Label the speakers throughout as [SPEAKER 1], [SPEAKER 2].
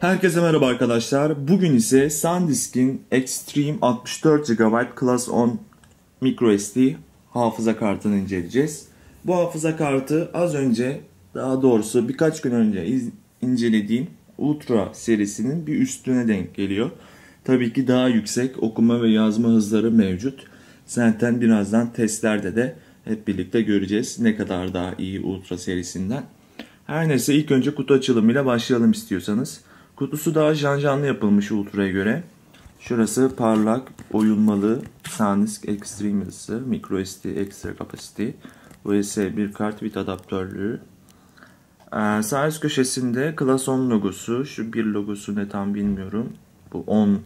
[SPEAKER 1] Herkese merhaba arkadaşlar. Bugün ise SanDisk'in Extreme 64 GB Class 10 microSD hafıza kartını inceleyeceğiz. Bu hafıza kartı az önce daha doğrusu birkaç gün önce incelediğim Ultra serisinin bir üstüne denk geliyor. Tabii ki daha yüksek okuma ve yazma hızları mevcut. Zaten birazdan testlerde de hep birlikte göreceğiz ne kadar daha iyi Ultra serisinden. Her neyse ilk önce kutu açılımıyla başlayalım istiyorsanız. Kutusu daha janjanlı yapılmış Ultra'ya göre. Şurası parlak, oyulmalı SanDisk Extreme yazısı, microSD Extra Capacity, USB kart with adaptörlüğü. Ee, sağ üst köşesinde Class 10 logosu, şu bir logosu ne tam bilmiyorum. Bu 10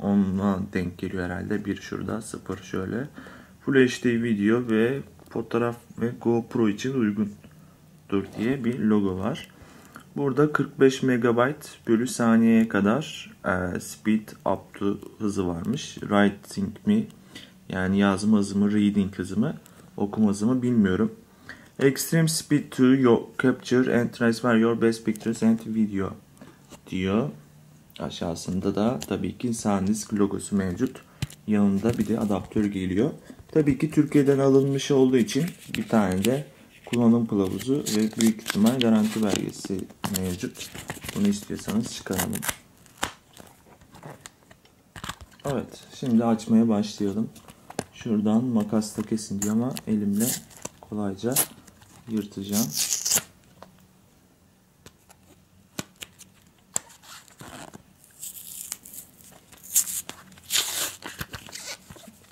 [SPEAKER 1] 10'a denk geliyor herhalde. Bir şurada, sıfır şöyle. Full HD video ve fotoğraf ve GoPro için uygundur diye bir logo var. Burada 45 MB bölü saniyeye kadar e, speed up to hızı varmış. Writing mi yani yazma hızı mı, reading hızı mı, okuma hızı mı bilmiyorum. Extreme speed to your capture and transfer your best pictures and video diyor. Aşağısında da tabii ki SanDisk logosu mevcut. Yanında bir de adaptör geliyor. Tabii ki Türkiye'den alınmış olduğu için bir tane de kullanım kılavuzu ve büyük ihtimal garanti belgesi mevcut. Bunu istiyorsanız çıkaralım. Evet, şimdi açmaya başlayalım. Şuradan makasla kesin diyor ama elimle kolayca yırtacağım.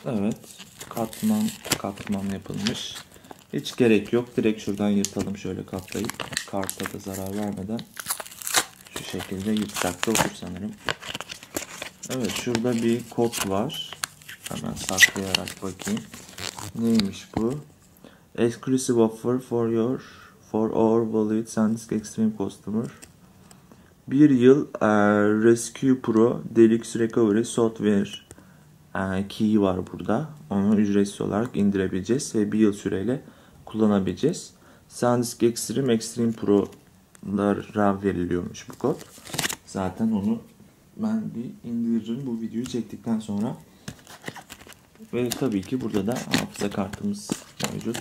[SPEAKER 1] Evet, katman katman yapılmış. Hiç gerek yok. Direkt şuradan yırtalım şöyle katlayıp karta da zarar vermeden şu şekilde da olur sanırım. Evet şurada bir kod var. Hemen saklayarak bakayım. Neymiş bu? Exclusive offer for your for our valid SanDisk Extreme customer. Bir yıl e, Rescue Pro Deluxe Recovery Software e, key var burada. Onu ücretsiz olarak indirebileceğiz ve bir yıl süreyle kullanabileceğiz. SanDisk Extreme, Extreme Pro'lara veriliyormuş bu kod. Zaten onu ben bir indiririm bu videoyu çektikten sonra. Ve tabii ki burada da hafıza kartımız mevcut.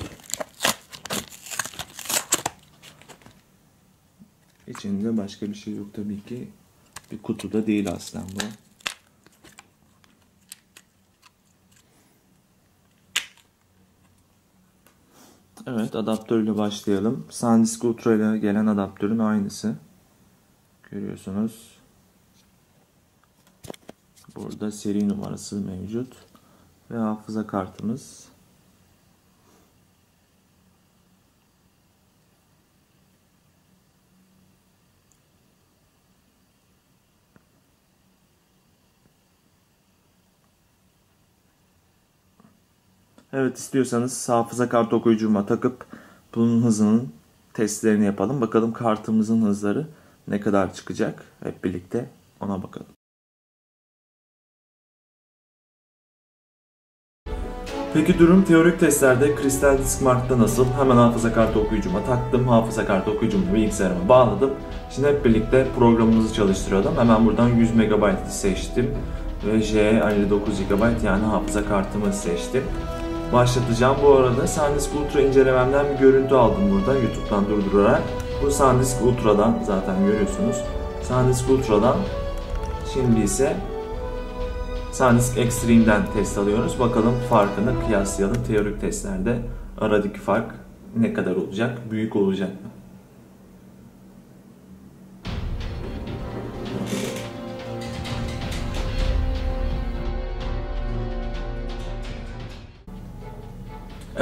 [SPEAKER 1] İçinde başka bir şey yok tabii ki. Bir kutuda değil aslen bu. Evet adaptörle başlayalım. SanDisk Ultra ile gelen adaptörün aynısı. Görüyorsunuz. Burada seri numarası mevcut. Ve hafıza kartımız. Evet istiyorsanız hafıza kart okuyucuma takıp bunun hızının testlerini yapalım. Bakalım kartımızın hızları ne kadar çıkacak. Hep birlikte ona bakalım. Peki durum teorik testlerde Crystal Disk Mark'ta nasıl? Hemen hafıza kartı okuyucuma taktım. Hafıza kartı okuyucumu bilgisayarıma bağladım. Şimdi hep birlikte programımızı çalıştıralım. Hemen buradan 100 MB seçtim. Ve J59 GB yani hafıza kartımı seçtim başlatacağım. Bu arada SanDisk Ultra incelememden bir görüntü aldım burada YouTube'dan durdurarak. Bu SanDisk Ultra'dan zaten görüyorsunuz. SanDisk Ultra'dan şimdi ise SanDisk Extreme'den test alıyoruz. Bakalım farkını kıyaslayalım. Teorik testlerde aradaki fark ne kadar olacak? Büyük olacak mı?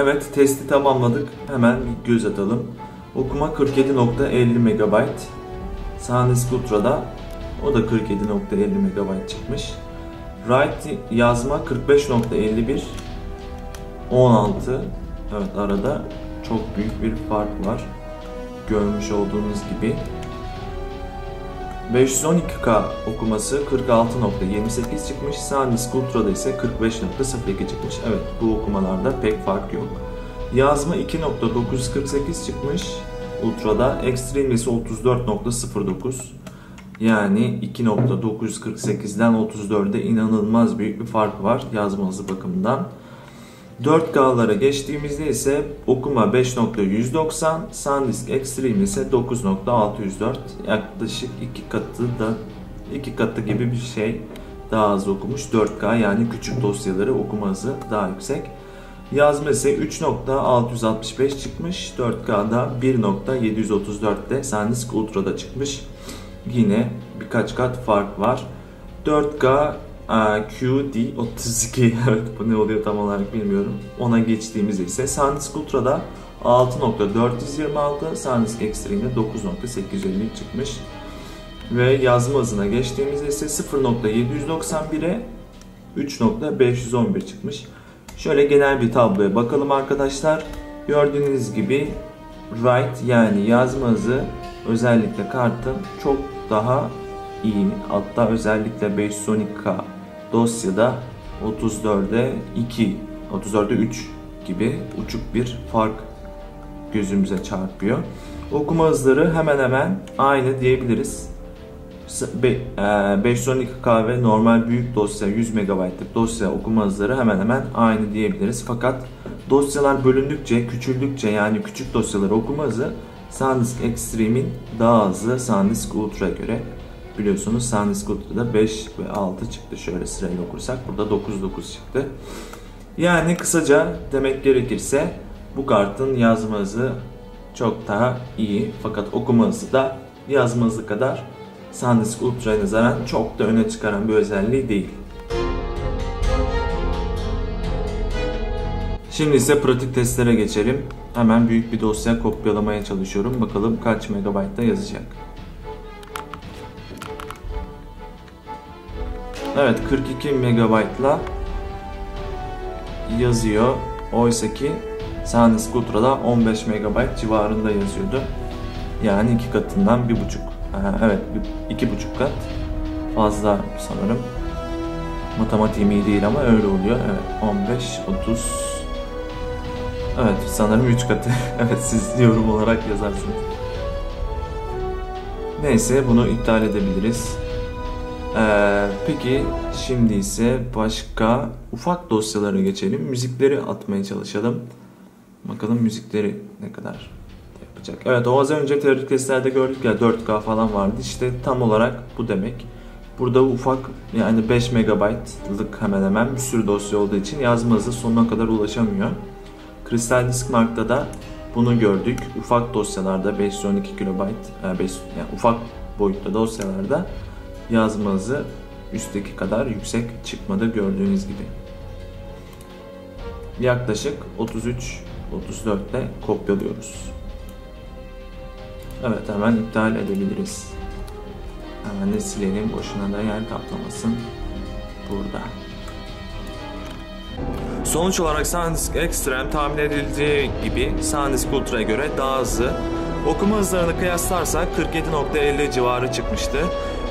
[SPEAKER 1] Evet testi tamamladık. Hemen bir göz atalım. Okuma 47.50 MB. SanDisk Ultra'da o da 47.50 MB çıkmış. Write yazma 45.51 16 Evet arada çok büyük bir fark var. Görmüş olduğunuz gibi. 512K okuması 46.28 çıkmış. SanDisk Ultra'da ise 45.02 çıkmış. Evet bu okumalarda pek fark yok. Yazma 2.948 çıkmış. Ultra'da Extreme ise 34.09. Yani 2.948'den 34'e inanılmaz büyük bir fark var yazma hızı bakımından. 4K'lara geçtiğimizde ise okuma 5.190, SanDisk Extreme ise 9.604. Yaklaşık iki katı da iki katı gibi bir şey daha az okumuş. 4K yani küçük dosyaları okuma hızı daha yüksek. Yazma ise 3.665 çıkmış. 4K'da 1.734'te SanDisk Ultra'da çıkmış. Yine birkaç kat fark var. 4K QD32 evet bu ne oluyor tam olarak bilmiyorum. Ona geçtiğimizde ise SanDisk Ultra'da 6.426, SanDisk Extreme'de 9.850 çıkmış. Ve yazma hızına geçtiğimizde ise 0.791'e 3.511 çıkmış. Şöyle genel bir tabloya bakalım arkadaşlar. Gördüğünüz gibi write yani yazma hızı özellikle kartın çok daha iyi. Hatta özellikle 512K dosyada 34'e 2, 34'e 3 gibi uçuk bir fark gözümüze çarpıyor. Okuma hızları hemen hemen aynı diyebiliriz. 512K e, ve normal büyük dosya 100 MB'lık dosya okuma hızları hemen hemen aynı diyebiliriz. Fakat dosyalar bölündükçe, küçüldükçe yani küçük dosyaları okuma hızı SanDisk Extreme'in daha hızlı SanDisk Ultra'ya göre biliyorsunuz SanDisk Ultra'da 5 ve 6 çıktı şöyle sırayla okursak burada 9 9 çıktı. Yani kısaca demek gerekirse bu kartın yazma hızı çok daha iyi fakat okuma hızı da yazma hızı kadar SanDisk Ultra'ya nazaran çok da öne çıkaran bir özelliği değil. Şimdi ise pratik testlere geçelim. Hemen büyük bir dosya kopyalamaya çalışıyorum. Bakalım kaç megabaytta yazacak. Evet 42 megabaytla yazıyor. Oysa ki SanDisk Ultra'da 15 megabayt civarında yazıyordu. Yani iki katından bir buçuk. Evet iki buçuk kat fazla sanırım. Matematiğim iyi değil ama öyle oluyor. Evet 15, 30, Evet sanırım 3 katı. evet siz yorum olarak yazarsınız. Neyse bunu iptal edebiliriz. Ee, peki şimdi ise başka ufak dosyalara geçelim. Müzikleri atmaya çalışalım. Bakalım müzikleri ne kadar yapacak. Evet o az önce teorik testlerde gördük ya 4K falan vardı. İşte tam olarak bu demek. Burada ufak yani 5 MB'lık hemen hemen bir sürü dosya olduğu için yazma hızı sonuna kadar ulaşamıyor. Kristal Disk Mark'ta da bunu gördük. Ufak dosyalarda 512 KB, yani ufak boyutta dosyalarda yazma hızı üstteki kadar yüksek çıkmadı gördüğünüz gibi. Yaklaşık 33-34'te kopyalıyoruz. Evet hemen iptal edebiliriz. Hemen de silelim boşuna da yer kaplamasın. Burada. Sonuç olarak SanDisk Extreme tahmin edildiği gibi SanDisk Ultra'ya göre daha hızlı. Okuma hızlarını kıyaslarsak 47.50 civarı çıkmıştı.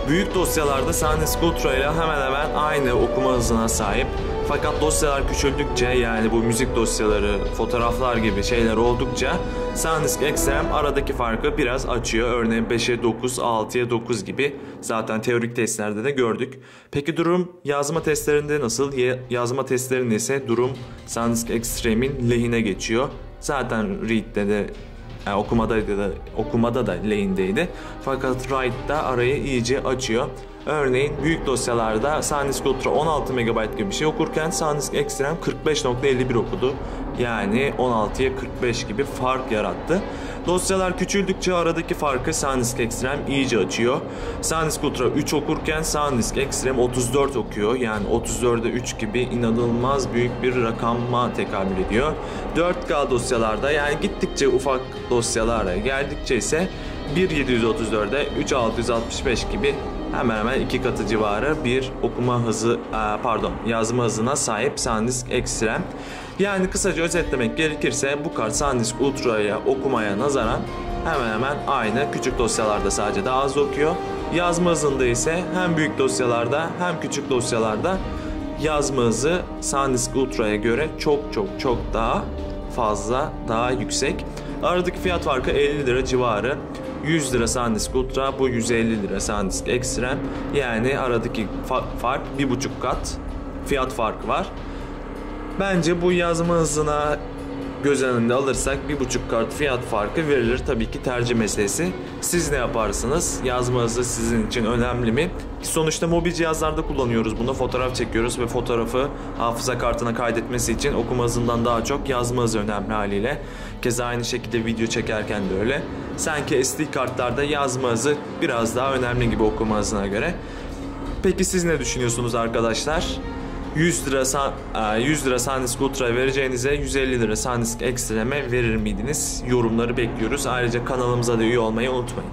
[SPEAKER 1] Büyük dosyalarda SanDisk Ultra ile hemen hemen aynı okuma hızına sahip. Fakat dosyalar küçüldükçe yani bu müzik dosyaları, fotoğraflar gibi şeyler oldukça SanDisk Extreme aradaki farkı biraz açıyor. Örneğin 5'e 9, 6'ya 9 gibi zaten teorik testlerde de gördük. Peki durum yazma testlerinde nasıl? Yazma testlerinde ise durum SanDisk Extreme'in lehine geçiyor. Zaten Read'de de yani okumada da okumada da lane'deydi. Fakat write'da arayı iyice açıyor. Örneğin büyük dosyalarda SanDisk Ultra 16 MB gibi bir şey okurken SanDisk Extreme 45.51 okudu. Yani 16'ya 45 gibi fark yarattı. Dosyalar küçüldükçe aradaki farkı SanDisk Extreme iyice açıyor. SanDisk Ultra 3 okurken SanDisk Extreme 34 okuyor. Yani 34'e 3 gibi inanılmaz büyük bir rakama tekabül ediyor. 4K dosyalarda yani gittikçe ufak dosyalara geldikçe ise 1.734'e 3.665 gibi hemen hemen iki katı civarı bir okuma hızı e, pardon yazma hızına sahip SanDisk Extreme. Yani kısaca özetlemek gerekirse bu kart SanDisk Ultra'ya okumaya nazaran hemen hemen aynı. Küçük dosyalarda sadece daha az okuyor. Yazma hızında ise hem büyük dosyalarda hem küçük dosyalarda yazma hızı SanDisk Ultra'ya göre çok çok çok daha fazla, daha yüksek. Aradaki fiyat farkı 50 lira civarı. 100 lira SanDisk Ultra, bu 150 lira SanDisk Extreme. Yani aradaki fa- fark bir buçuk kat fiyat farkı var. Bence bu yazma hızına göz önünde alırsak bir buçuk kat fiyat farkı verilir. Tabii ki tercih meselesi. Siz ne yaparsınız? Yazma hızı sizin için önemli mi? Sonuçta mobil cihazlarda kullanıyoruz bunu. Fotoğraf çekiyoruz ve fotoğrafı hafıza kartına kaydetmesi için okuma hızından daha çok yazma hızı önemli haliyle. Keza aynı şekilde video çekerken de öyle. Sanki SD kartlarda yazma hızı biraz daha önemli gibi okuma hızına göre. Peki siz ne düşünüyorsunuz arkadaşlar? 100 lira San- e, 100 lira SanDisk Ultra vereceğinize 150 lira SanDisk Extreme'e verir miydiniz? Yorumları bekliyoruz. Ayrıca kanalımıza da üye olmayı unutmayın.